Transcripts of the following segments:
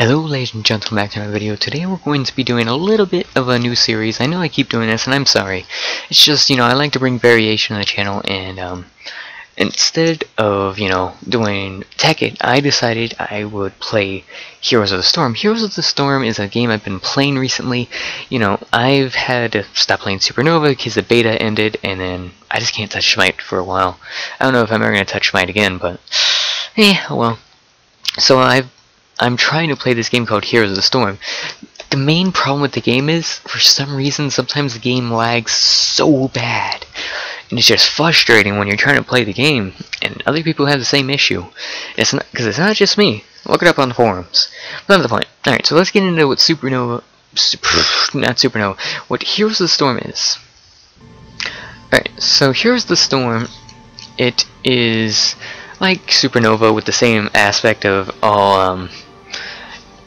Hello ladies and gentlemen, back to my video. Today we're going to be doing a little bit of a new series. I know I keep doing this and I'm sorry. It's just, you know, I like to bring variation on the channel and um, instead of, you know, doing Tekkit, I decided I would play Heroes of the Storm. Heroes of the Storm is a game I've been playing recently. You know, I've had to stop playing Supernova because the beta ended and then I just can't touch Smite for a while. I don't know if I'm ever going to touch Smite again, but eh, well. So I've I'm trying to play this game called Heroes of the Storm. The main problem with the game is, for some reason, sometimes the game lags so bad. And it's just frustrating when you're trying to play the game, and other people have the same issue. It's not because it's not just me. Look it up on the forums. But not the point. Alright, so let's get into what Supernova, super, not Supernova, what Heroes of the Storm is. Alright, so Heroes of the Storm, it is like Supernova with the same aspect of all, um,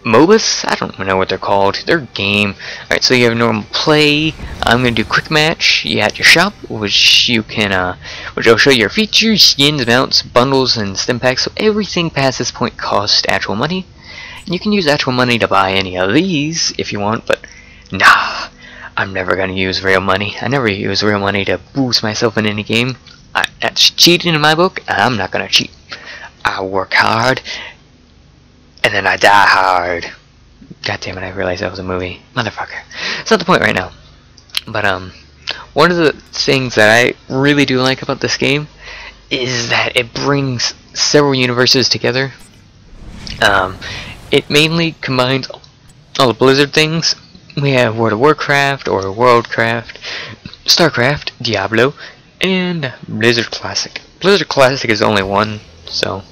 MOBAs? I don't know what they're called. They're game. Alright, so you have normal play. I'm gonna do quick match. You have your shop, which you can, uh, which will show your features, skins, mounts, bundles, and stim packs. So everything past this point costs actual money. And you can use actual money to buy any of these if you want, but nah. I'm never gonna use real money. I never use real money to boost myself in any game. I, that's cheating in my book. and I'm not gonna cheat. I work hard and then I die hard. God damn it, I realized that was a movie. Motherfucker. It's not the point right now. But, um, one of the things that I really do like about this game is that it brings several universes together. Um, it mainly combines all the Blizzard things. We have World of Warcraft or Worldcraft, Starcraft, Diablo, and Blizzard Classic. Blizzard Classic is only one, so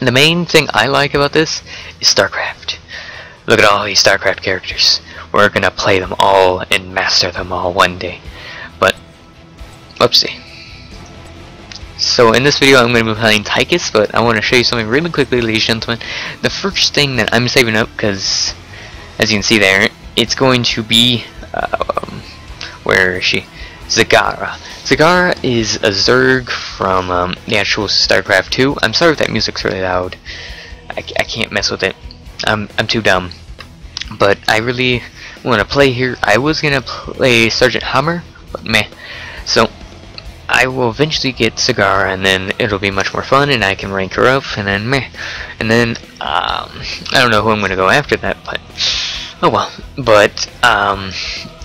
the main thing I like about this is StarCraft. Look at all these StarCraft characters. We're gonna play them all and master them all one day. But, whoopsie. So in this video I'm going to be playing Tychus, but I want to show you something really quickly ladies and gentlemen. The first thing that I'm saving up, because as you can see there, it's going to be, um, where is she? Zagara. Zagara is a Zerg from um, the actual StarCraft 2. I'm sorry if that music's really loud. I, I can't mess with it. I'm, I'm too dumb. But I really want to play here. I was going to play Sergeant Hammer, but meh. So, I will eventually get Zagara, and then it'll be much more fun, and I can rank her up, and then meh. And then, um, I don't know who I'm going to go after that, but, oh well. But, um,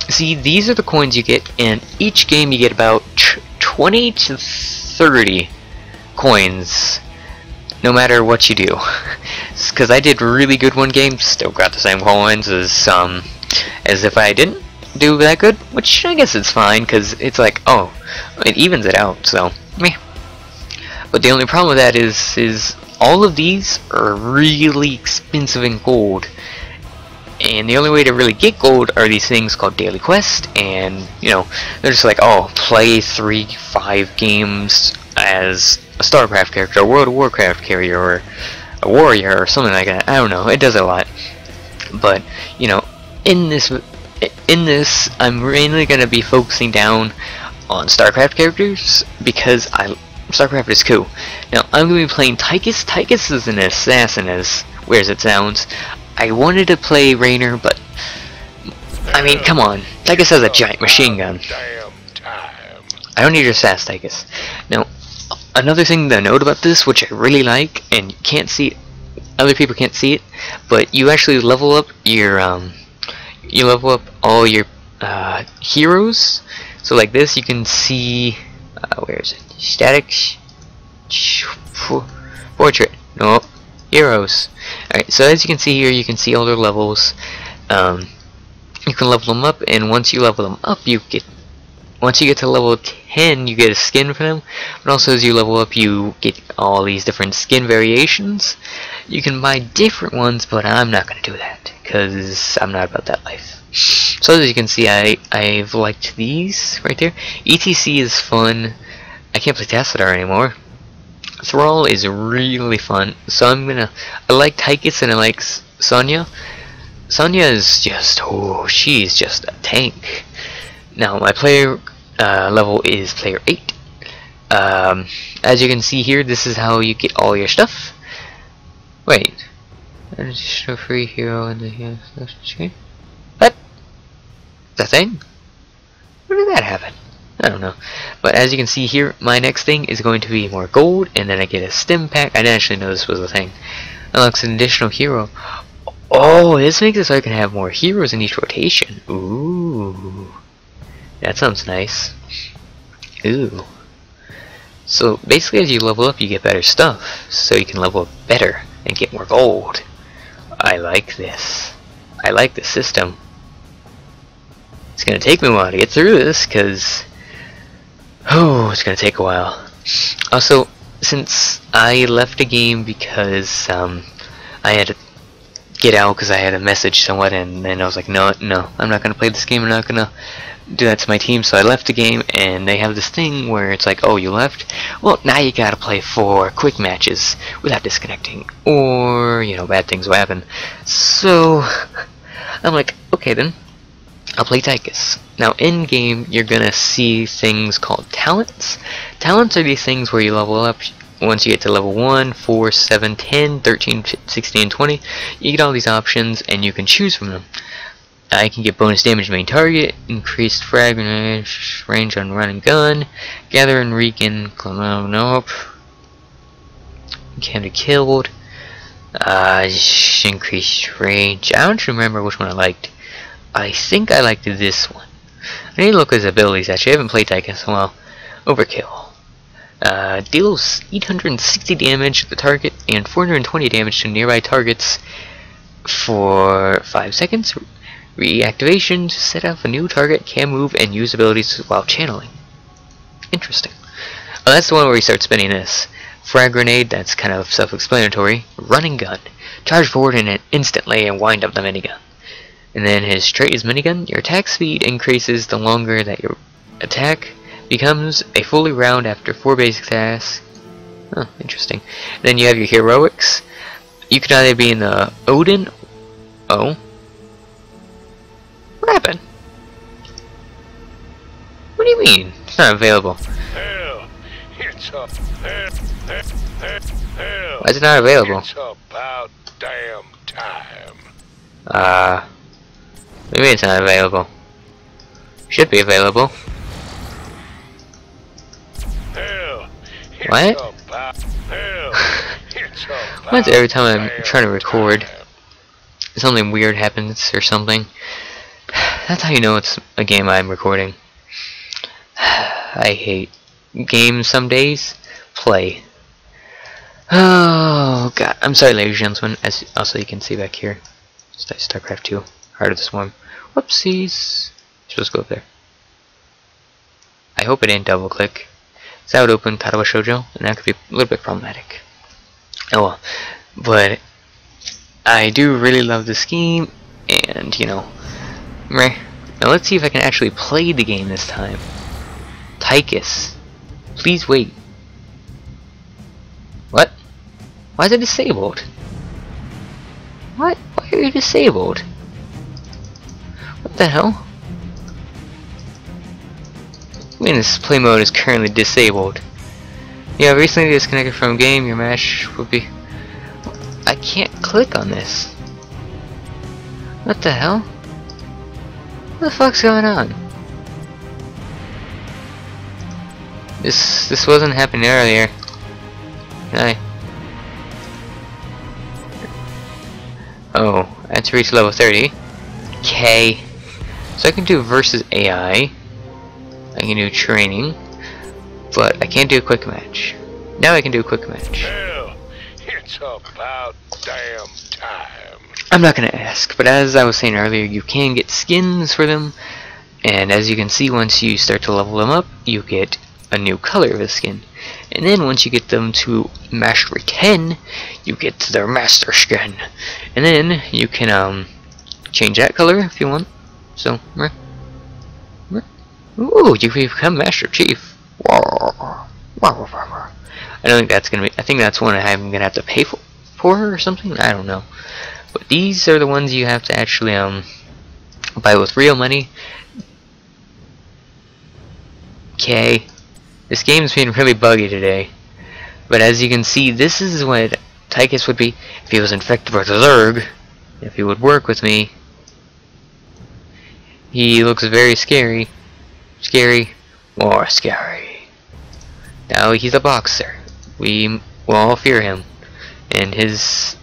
See, these are the coins you get, and each game you get about 20 to 30 coins, no matter what you do. Because I did really good one game, still got the same coins as um, as if I didn't do that good, which I guess it's fine, because it's like, oh, it evens it out, so, meh. But the only problem with that is, is all of these are really expensive in gold and the only way to really get gold are these things called daily quest and you know they're just like oh play three five games as a starcraft character a world of warcraft carrier or a warrior or something like that. I don't know it does a lot. But you know in this in this i'm mainly going to be focusing down on starcraft characters because i starcraft is cool. Now i'm going to be playing tychus. Tychus is an assassin as weird as it sounds I wanted to play Raynor, but I mean, come on. Tychus has a giant machine gun. I don't need your sass, Tychus. Now, another thing to note about this, which I really like, and you can't see other people can't see it, but you actually level up your, um, you level up all your, uh, heroes. So like this, you can see, uh, where is it? Static, portrait, nope, heroes. Alright, so as you can see here, you can see all their levels. Um, you can level them up, and once you level them up, you get once you get to level 10, you get a skin for them. But also, as you level up, you get all these different skin variations. You can buy different ones, but I'm not going to do that because I'm not about that life. So as you can see, I I've liked these right there. ETC is fun. I can't play Tassadar anymore. Thrall is really fun. So I'm gonna. I like Tychus and I like Sonya. Sonya is just. Oh, she's just a tank. Now, my player uh, level is player 8. Um, as you can see here, this is how you get all your stuff. Wait. Additional free hero in the. What? The thing? When did that happen? I don't know. But as you can see here, my next thing is going to be more gold, and then I get a stim pack. I didn't actually know this was a thing. Unlocks an additional hero. Oh, this makes it so I can have more heroes in each rotation. Ooh. That sounds nice. Ooh. So basically as you level up you get better stuff. So you can level up better and get more gold. I like this. I like the system. It's gonna take me a while to get through this because oh it's gonna take a while. Also since I left the game because um, I had to get out because I had a message somewhat and then I was like no no I'm not gonna play this game. I'm not gonna do that to my team. So I left the game and they have this thing where it's like oh you left? Well now you gotta play four quick matches without disconnecting or you know bad things will happen. So I'm like okay then I'll play Tychus. Now in game you're gonna see things called talents. Talents are these things where you level up. Once you get to level 1, 4, 7, 10, 13, 16, 20 you get all these options and you can choose from them. I can get bonus damage main target, increased frag range on run and gun, gather and weaken, oh, nope, can be killed, uh, increased range, I don't remember which one I liked, I think I liked this one, I need to look at his abilities actually, I haven't played in a while, overkill, uh, deals 860 damage to the target and 420 damage to nearby targets for 5 seconds, Reactivation to set up a new target can move and use abilities while channeling. Interesting. That's the one where he starts spinning this. Frag grenade, that's kind of self-explanatory. Run and Gun. Charge forward in it instantly and wind up the minigun. And then his trait is minigun. Your attack speed increases the longer that your attack becomes a fully round after four basic tasks. Oh, interesting. then you have your heroics. You can either be in the Odin. Oh, what happened? What do you mean? It's not available. Hell, it's hell, hell, hell. Why is it not available? It's about damn time. Uh, maybe it's not available. Should be available. Hell, What? hell, Why is every time I'm trying to record, something weird happens or something? That's how you know it's a game I'm recording. I hate games some days. Play. Oh god. I'm sorry ladies and gentlemen, as also you can see back here. StarCraft 2. Heart of the Swarm. Whoopsies. Supposed to go up there. I hope it didn't double click. That would open Katawa Shoujo, and that could be a little bit problematic. Oh well. But I do really love the scheme, and you know, Meh. Now let's see if I can actually play the game this time. Tychus. Please wait. What? Why is it disabled? What? Why are you disabled? What the hell? I this play mode is currently disabled. Yeah, recently disconnected from game, your match will be... I can't click on this. What the hell? What the fuck's going on? This this wasn't happening earlier. Hi. Oh, I had to reach level 30. K. So I can do versus AI. I can do training. But I can't do a quick match. Now I can do a quick match. Hell, it's about damn time. I'm not gonna ask, but as I was saying earlier, you can get skins for them, and as you can see, once you start to level them up, you get a new color of the skin. And then once you get them to Mastery 10, you get to their Master Skin. And then you can um change that color if you want. So, meh. Meh. ooh, you become Master Chief. I don't think that's gonna be. I think that's one I'm gonna have to pay for, for or something. I don't know. But these are the ones you have to actually um buy with real money. Okay. This game's been really buggy today. But as you can see, this is what Tychus would be if he was infected with the Zerg. If he would work with me. He looks very scary. Scary. More scary. Now he's a boxer. We will all fear him. And his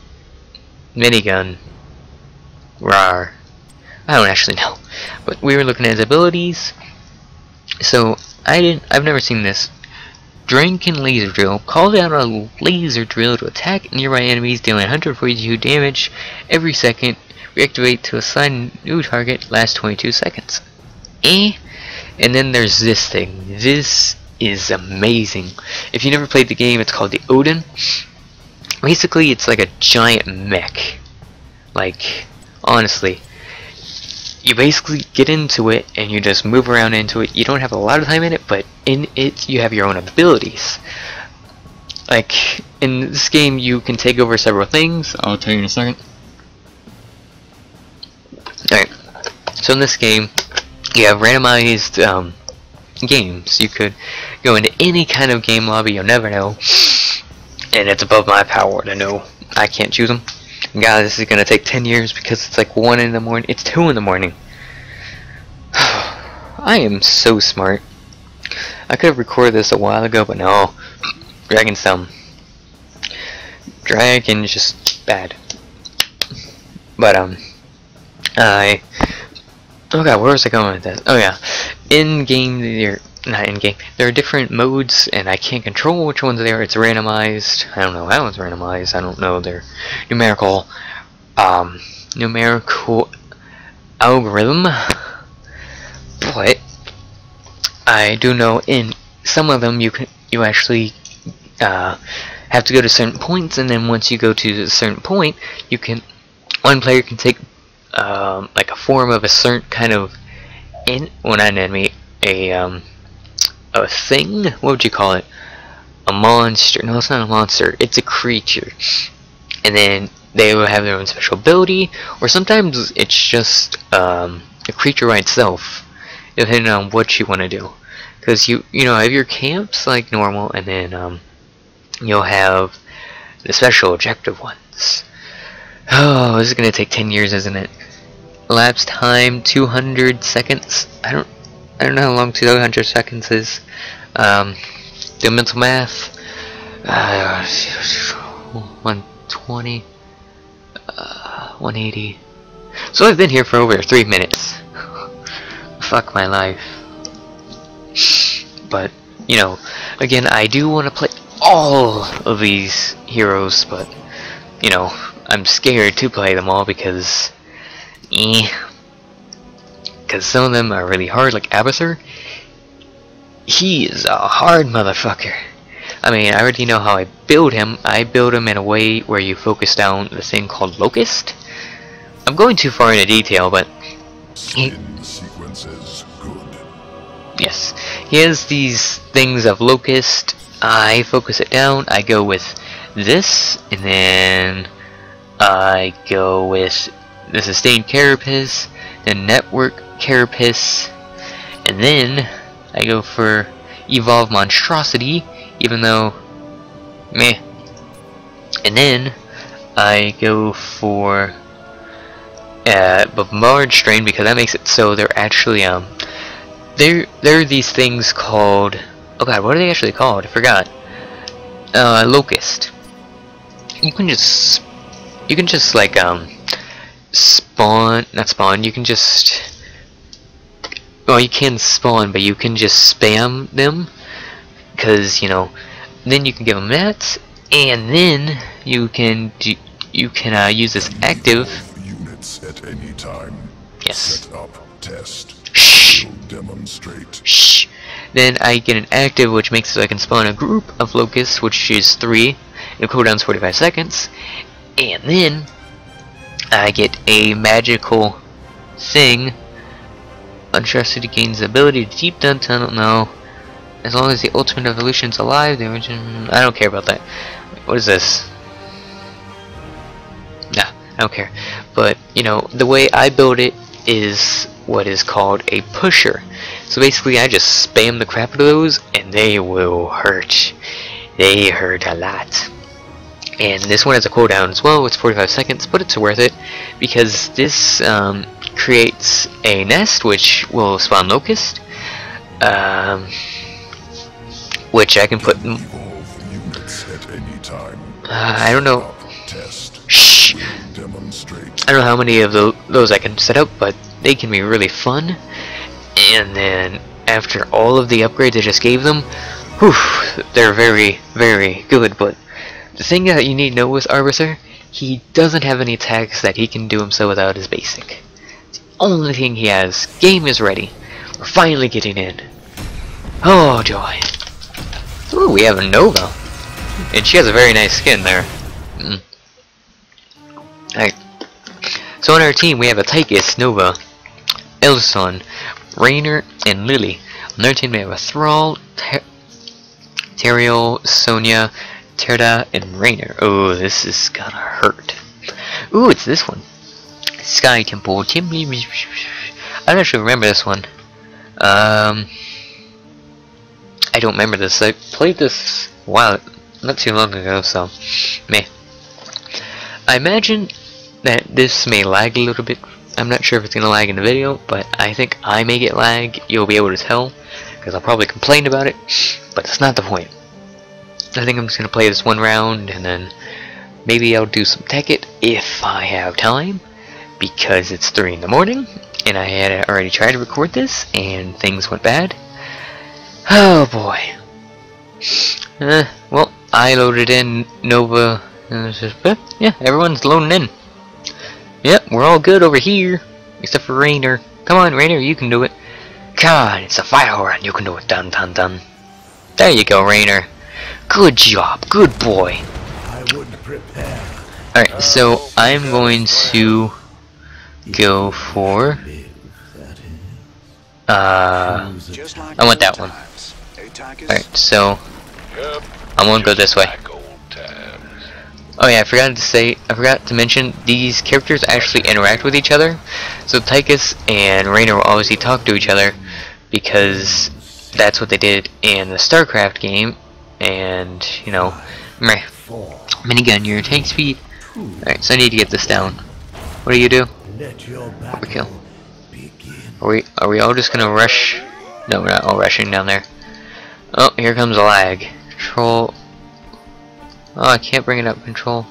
minigun. Rar. I don't actually know. But we were looking at his abilities. So I didn't I've never seen this. Drakken laser drill calls out a laser drill to attack nearby enemies, dealing 142 damage every second. Reactivate to assign new target. last 22 seconds. Eh? And then there's this thing. This is amazing. If you never played the game, it's called the Odin. Basically, it's like a giant mech. Like, honestly. You basically get into it and you just move around into it. You don't have a lot of time in it, but in it you have your own abilities. Like, in this game you can take over several things. I'll tell you in a second. Alright, so in this game, you have randomized um, games. You could go into any kind of game lobby, you'll never know. And it's above my power to know. I can't choose them. God, this is gonna take 10 years because it's like 1 in the morning. It's 2 in the morning. I am so smart. I could have recorded this a while ago, but no. Dragon's dumb. Dragon is just bad. But, um, I... Oh god, where was I going with this? Oh yeah. In-game, there... Not in-game. There are different modes, and I can't control which ones they are. It's randomized. I don't know how it's randomized. I don't know their numerical, um, numerical algorithm. But, I do know in some of them you can you actually uh, have to go to certain points and then once you go to a certain point you can one player can take um, like a form of a certain kind of in well not an enemy a um, a thing? What would you call it? A monster. No it's not a monster. It's a creature. And then they will have their own special ability or sometimes it's just um, a creature by itself depending on what you want to do. Because you you know have your camps like normal and then um, you'll have the special objective ones oh this is gonna take 10 years isn't it? Lapse time 200 seconds? I don't I don't know how long 200 seconds is. Um, do mental math. Uh, 120 uh, 180 so I've been here for over three minutes. Fuck my life. But you know again I do want to play all of these heroes but you know I'm scared to play them all because eh because some of them are really hard like Abathur he is a hard motherfucker I mean I already know how I build him I build him in a way where you focus down the thing called Locust I'm going too far into detail but he. Yes. He has these things of locust. I focus it down. I go with this, and then I go with the sustained carapace, the network carapace, and then I go for evolve monstrosity, even though meh. And then I go for uh, bombard strain because that makes it so they're actually um there there are these things called oh god what are they actually called? I forgot. Uh locust. You can just you can just like um spawn not spawn you can just well you can spawn but you can just spam them because you know then you can give them that and then you can do, you can uh, use this active Units at any time. yes Set up, test, shh demonstrate. Shh. Then I get an active, which makes it so I can spawn a group of locusts, which is three. And cooldown's 45 seconds. And then I get a magical thing. Monstrosity gains the ability to deep down tunnel. No. As long as the ultimate evolution's alive, the origin. I don't care about that. What is this? Nah, I don't care. But, you know, the way I build it is what is called a pusher. So basically I just spam the crap out of those and they will hurt. They hurt a lot. And this one has a cooldown as well, it's 45 seconds, but it's worth it because this um, creates a nest which will spawn locust, um, which I can put. Uh, I don't know. Shh. I don't know how many of tho- those I can set up, but they can be really fun. And then after all of the upgrades I just gave them, whew, they're very, very good. But the thing that you need to know with Abathur, he doesn't have any attacks that he can do himself without his basic. It's the only thing he has. Game is ready. We're finally getting in. Oh joy. Ooh, we have a Nova. And she has a very nice skin there. Mm. Alright. So on our team we have a Tychus, Nova, Elson, Raynor, and Li Li. On their team we have a Thrall, Ter Sonya, Terda, and Raynor. Oh, this is gonna hurt. Ooh, it's this one. Sky Temple. I don't actually remember this one. Um, I don't remember this. I played this a while, not too long ago, so meh. I imagine that this may lag a little bit. I'm not sure if it's gonna lag in the video, but I think I may get lag. You'll be able to tell because I'll probably complain about it, but that's not the point. I think I'm just gonna play this one round and then maybe I'll do some Tekkit if I have time because it's 3 in the morning and I had already tried to record this and things went bad. Oh boy. Uh, well, I loaded in Nova. Eh, yeah, everyone's loading in. Yep, we're all good over here. Except for Raynor. Come on, Raynor, you can do it. On, it's a fire horn. You can do it. Dun dun dun. There you go, Raynor. Good job. Good boy. I would prepare. Alright, so I'm going to go for uh I want that one. alright, so I'm gonna go this way. Oh yeah, I forgot to say, I forgot to mention, these characters actually interact with each other. So Tychus and Raynor will obviously talk to each other because that's what they did in the StarCraft game. And, you know, meh. minigun, your tank speed. Alright, so I need to get this down. What do you do? Overkill. Are we, are we all just gonna rush? No, we're not all rushing down there. Oh, here comes a lag. Control. Oh, I can't bring it up. Control.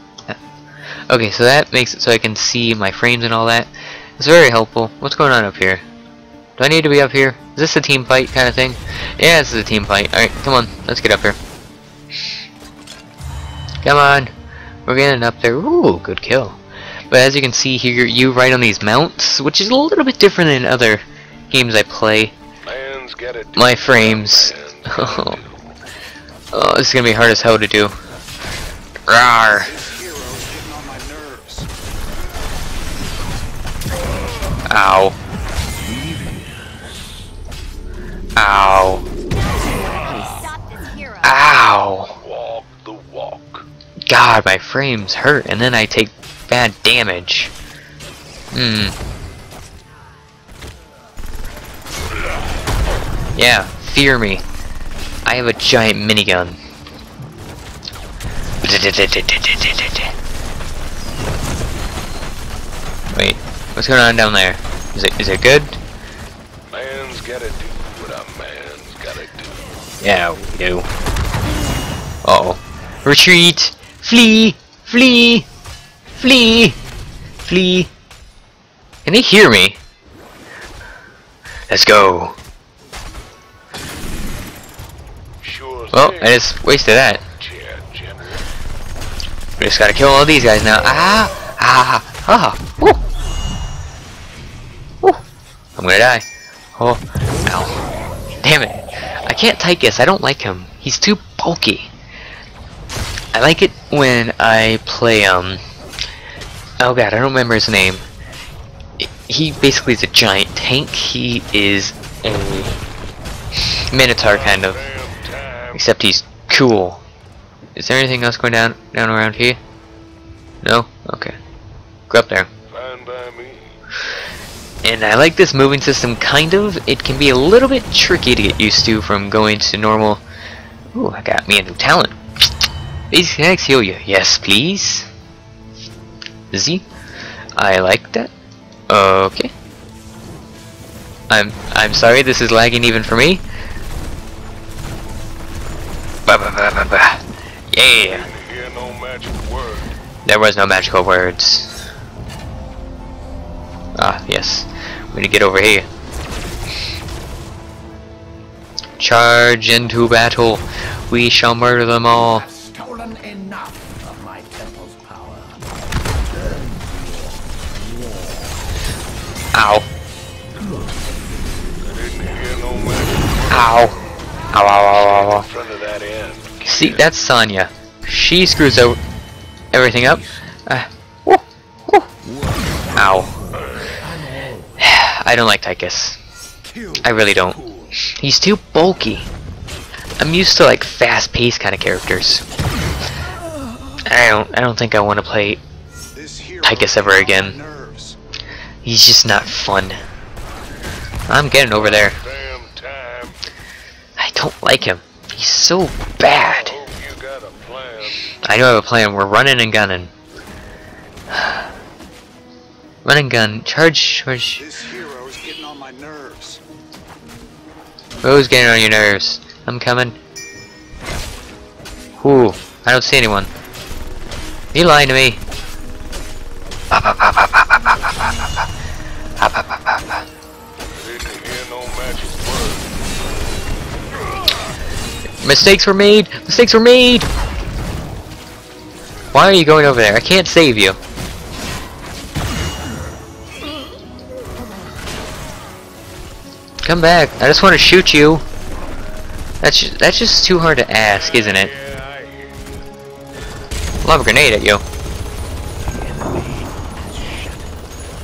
Okay, so that makes it so I can see my frames and all that. It's very helpful. What's going on up here? Do I need to be up here? Is this a team fight kind of thing? Yeah, this is a team fight. Alright, come on. Let's get up here. Come on. We're getting up there. Ooh, good kill. But as you can see here, you ride on these mounts, which is a little bit different than other games I play. Man's gotta My frames. man's. Oh, this is gonna be hard as hell to do. Rawr. this hero's getting on my nerves. Ow. Ow. Stop this hero. Ow. Walk the walk. God, my frames hurt, and then I take bad damage. Hmm. Yeah, fear me. I have a giant minigun. Wait, what's going on down there? Is it is it good? Man's gotta do what a man's gotta do. Yeah, we do. Uh oh. Retreat! Flee! Flee! Flee! Flee! Can they hear me? Let's go. Sure Well. I just wasted that. We just gotta kill all these guys now. Ah! Ah! Ah! Woo! Woo! I'm gonna die. Oh. Ow. Damn it. I can't Tychus. I don't like him. He's too bulky. I like it when I play, um... Oh god, I don't remember his name. He basically is a giant tank. He is a Minotaur kind of. Except he's cool. Is there anything else going down down around here? No? Okay. Go up there. And I like this moving system kind of. It can be a little bit tricky to get used to from going to normal. Ooh, I got me a new talent. Basic attacks heal you. Yes, please. Z. I like that. Okay. I'm I'm sorry this is lagging even for me. Ba ba ba ba ba. Yeah. No. There was no magical words. Ah, yes. I'm gonna get over here. Charge into battle. We shall murder them all. Ow. Ow. Ow, ow, ow, ow, ow. See, that's Sonya. She screws everything up. Uh, woo, woo. Ow. I don't like Tychus. I really don't. He's too bulky. I'm used to like fast-paced kind of characters. I don't. I don't think I want to play. Tychus ever again. He's just not fun. I'm getting over there. I don't like him. He's so bad. I do have a plan. We're running and gunning. Running gun. Charge, charge. Who's getting on your nerves? I'm coming. Ooh, I don't see anyone. You lying to me. Ba, ba, ba, Hear no magic word. Mistakes were made! Mistakes were made! Why are you going over there? I can't save you. Come back. I just want to shoot you. That's just, that's just too hard to ask, isn't it? You. A grenade at you.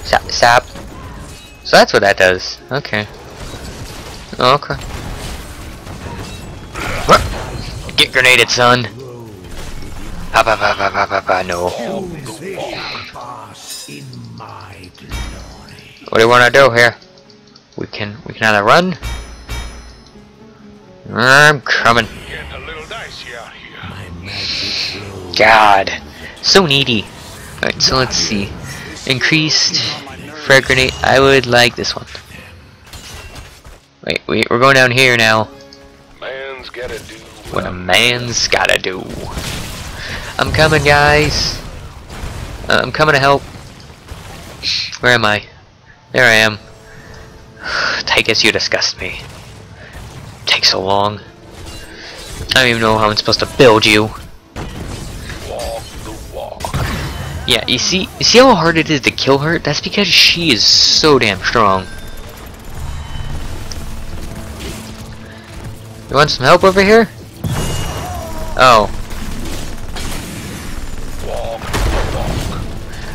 Stop. Stop. So that's what that does. Okay. Oh, okay. What? Get grenaded, son. No. What do you want to do here? We can we can either run. I'm coming. God, so needy. Alright, so let's see. Increased frag grenade. I would like this one. Wait, wait, we're going down here now. Man's gotta do What a man's gotta do. I'm coming, guys. Uh, I'm coming to help. Where am I? There I am. Tychus, you disgust me. Takes so long. I don't even know how I'm supposed to build you. Yeah, you see, you see how hard it is to kill her? That's because she is so damn strong. You want some help over here? Oh.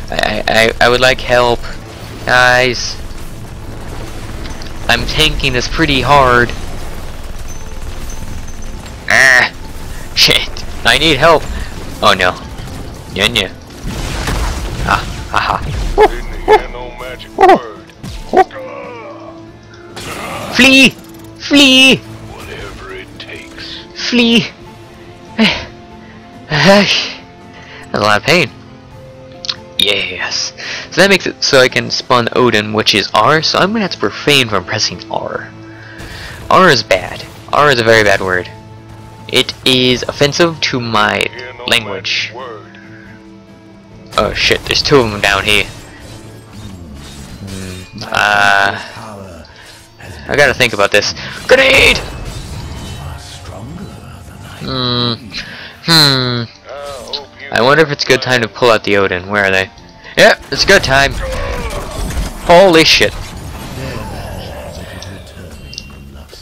I, I, I would like help, guys. I'm tanking this pretty hard. Ah, shit! I need help. Oh no, yeah, yeah. Ah, haha. Flee! Flee! Whatever it takes. Flee! That's a lot of pain. Yes. So that makes it so I can spawn Odin, which is R, so I'm gonna have to refrain from pressing R. R is bad. R is a very bad word. It is offensive to my language. Oh shit, there's two of them down here. Hmm, Uh, I gotta think about this. Grenade! Hmm. Hmm. I wonder if it's a good time to pull out the Odin. Where are they? Yep, it's a good time. Holy shit.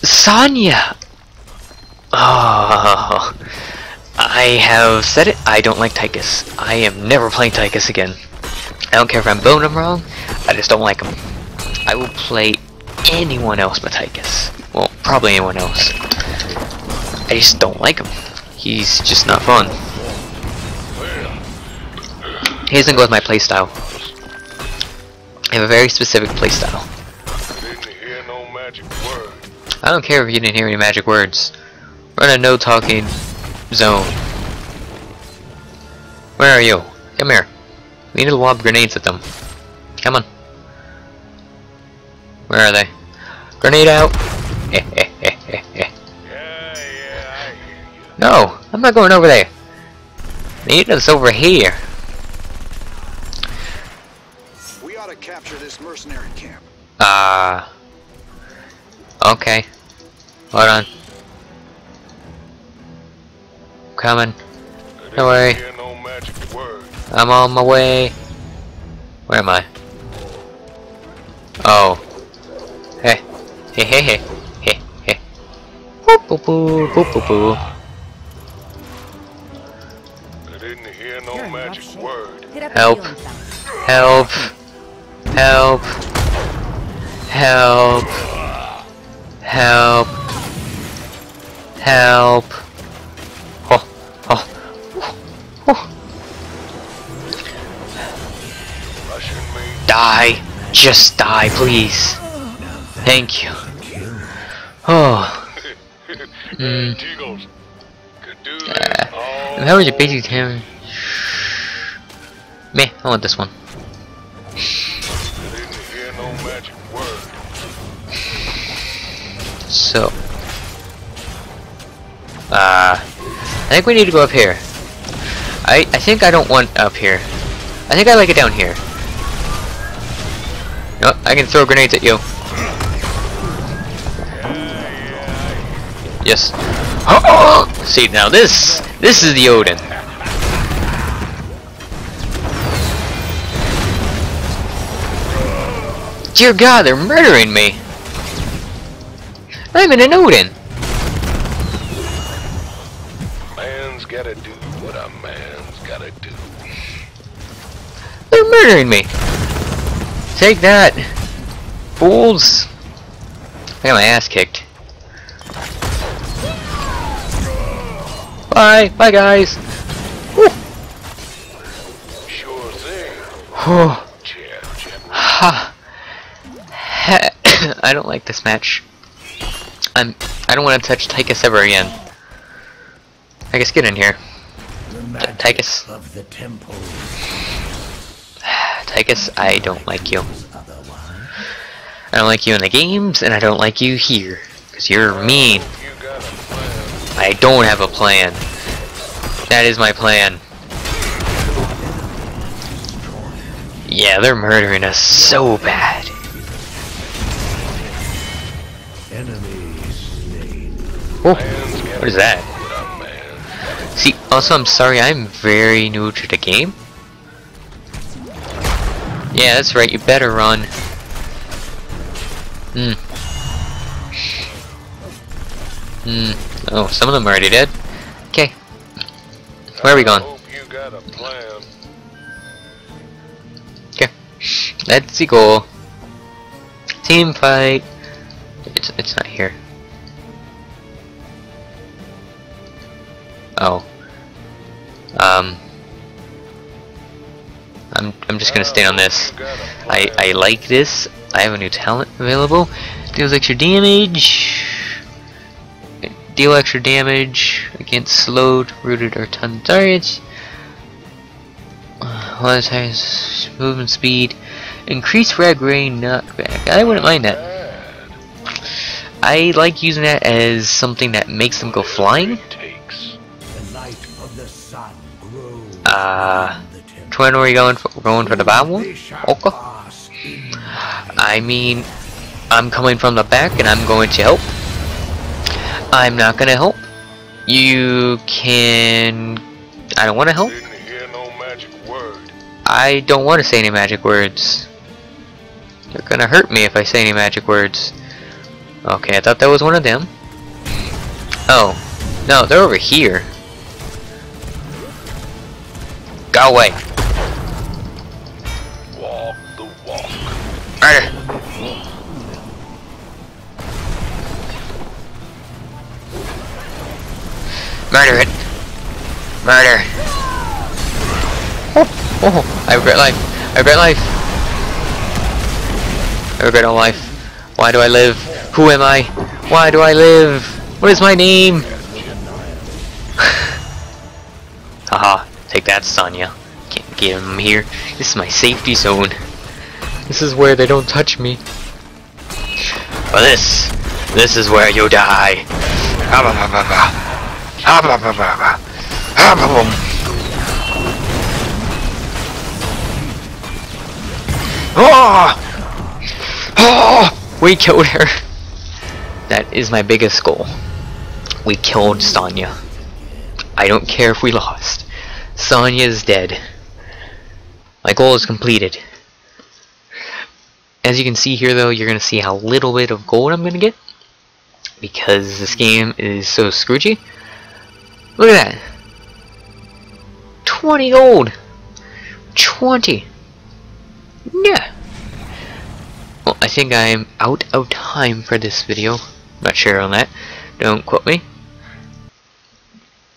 Sonya! Oh, I have said it. I don't like Tychus. I am never playing Tychus again. I don't care if I'm building him wrong. I just don't like him. I will play anyone else but Tychus. Well, probably anyone else. I just don't like him. He's just not fun. He doesn't go with my playstyle. I have a very specific playstyle. no. I don't care if you didn't hear any magic words. Run a no talking zone. Where are you? Come here. We need to lob grenades at them. Come on. Where are they? Grenade out! Yeah, yeah, I hear you. no! I'm not going over there! Need us over here. We ought to capture this mercenary camp. Ah. okay. Hold on. Coming. Don't worry. no magic. I'm on my way. Where am I? Oh. Hey. Hey hey hey. Hey hey. Boop boop boop boop boop boop. I didn't hear no magic word. Help. the healing zone. Help. Help. Help. Help. Help. Die. Just die, please. Thank you. Oh. Mm. Uh, how was your basic damage? Meh, I want this one. So. Uh, I think we need to go up here. I, I think I don't want up here. I think I like it down here. No, I can throw grenades at you. Yes. See now this this is the Odin. Dear God, they're murdering me. I'm in an Odin. Murdering me. Take that, fools. I got my ass kicked. Bye, bye guys. Woo. Sure thing. Chair, General. ha. I don't like this match. I'm. I don't want to touch Tychus ever again. I guess get in here, The magic Tychus. Of guess. I don't like you. I don't like you in the games, and I don't like you here. Cause you're mean. I don't have a plan. That is my plan. Yeah, they're murdering us so bad. Oh, what is that? See, also I'm sorry, I'm very new to the game. Yeah, that's right, you better run. Hmm. Hmm. Oh, some of them are already dead. Okay. Where are we going? Hope you got a plan. Okay. Let's go. Team fight. It's it's not here. Oh. Um. I'm I'm just gonna stay on this. You got a I. I like this. I have a new talent available. Deals extra damage. Deal extra damage against slowed, rooted, or stunned targets. Uh, One times movement speed. Increase frag rain knockback. I wouldn't mind that. I like using that as something that makes them go flying. It takes. The light of the sun grows Uh, one are we going for? We're going for the bottom one? Okay. I mean, I'm coming from the back and I'm going to help. I'm not gonna help. You can... I don't want to help. Didn't hear no magic word. I don't want to say any magic words. They're gonna hurt me if I say any magic words. Okay, I thought that was one of them. Oh. No, they're over here. Go away. Murder. Murder it. Murder. Oh, oh, I regret life. I regret life. I regret all life. Why do I live? Who am I? Why do I live? What is my name? Haha. Take that, Sonya. Can't get him here. This is my safety zone. This is where they don't touch me. But this, this is where you die. Ah. Ah. Ah. Oh! Oh! We killed her. That is my biggest goal. We killed Sonya. I don't care if we lost. Sonya is dead. My goal is completed. As you can see here though, you're going to see how little bit of gold I'm going to get. Because this game is so scroogey. Look at that. 20 gold. 20. Yeah. Well, I think I'm out of time for this video. Not sure on that. Don't quote me.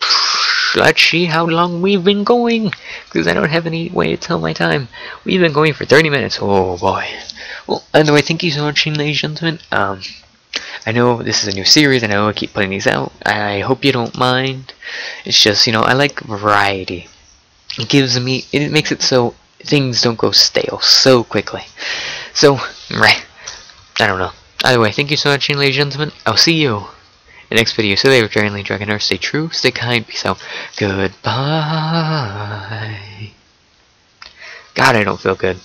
Let's see how long we've been going. Because I don't have any way to tell my time. We've been going for 30 minutes. Oh boy. Well, anyway, thank you so much, ladies and gentlemen. Um, I know this is a new series. And I know I keep putting these out. I hope you don't mind. It's just, you know, I like variety. It gives me, it makes it so things don't go stale so quickly. So, right. I don't know. Either way, thank you so much, ladies and gentlemen. I'll see you in the next video. So, they were Dragon Lane Dragon Stay true, stay kind, peace out. Goodbye. God, I don't feel good.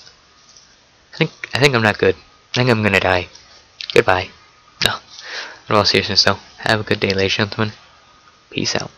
I think I think I'm not good. I think I'm gonna die. Goodbye. Oh, no. In all seriousness though, have a good day, ladies and gentlemen. Peace out.